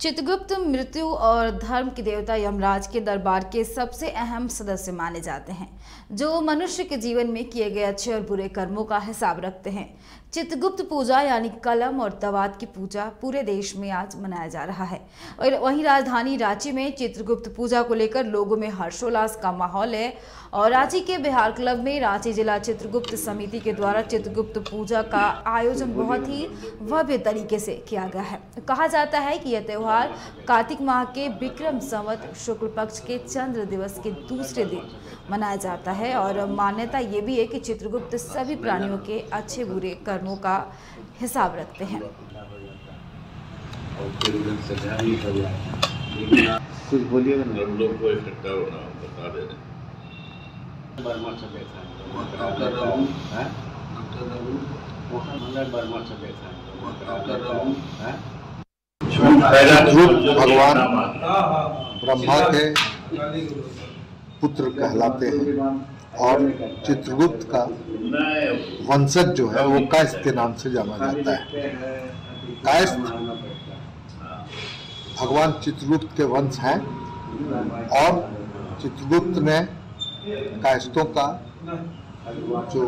चित्रगुप्त मृत्यु और धर्म के देवता यमराज के दरबार के सबसे अहम सदस्य माने जाते हैं, जो मनुष्य के जीवन में किए गए अच्छे और बुरे कर्मों का हिसाब रखते हैं। चित्रगुप्त पूजा यानी कलम और दवात की पूजा पूरे देश में आज मनाया जा रहा है। और वहीं राजधानी रांची में चित्रगुप्त पूजा को लेकर लोगों में हर्षोल्लास का माहौल है और रांची के बिहार क्लब में रांची जिला चित्रगुप्त समिति के द्वारा चित्रगुप्त पूजा का आयोजन बहुत ही भव्य तरीके से किया गया है। कहा जाता है कि यह त्यौहार कार्तिक माह के विक्रम संवत शुक्ल पक्ष के चंद्र दिवस के दूसरे दिन मनाया जाता है और मान्यता ये भी है कि चित्रगुप्त सभी प्राणियों के अच्छे बुरे कर्मों का हिसाब रखते हैं। कुछ बोलिएगा ना। हम लोग को इकट्ठा होना बता दे रहे बर्मा से डॉक्टर डॉक्टर से डॉक्टर है। चित्रगुप्त भगवान ब्रह्मा के पुत्र कहलाते हैं। और चित्रगुप्त का वंशज जो है वो कायस्थ के नाम से जाना जाता है। कायस्थ भगवान चित्रगुप्त के वंश हैं और चित्रगुप्त ने कायस्थों का जो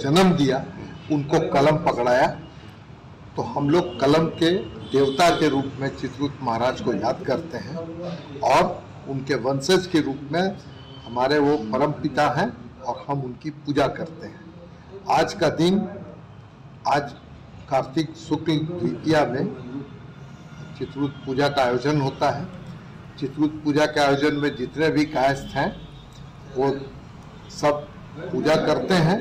जन्म दिया उनको कलम पकड़ाया। तो हम लोग कलम के देवता के रूप में चित्रगुप्त महाराज को याद करते हैं और उनके वंशज के रूप में हमारे वो परम पिता हैं और हम उनकी पूजा करते हैं। आज का दिन, आज कार्तिक शुक्ल द्वितीया में चित्रगुप्त पूजा का आयोजन होता है। चित्रगुप्त पूजा के आयोजन में जितने भी कायस्थ हैं, वो सब पूजा करते हैं।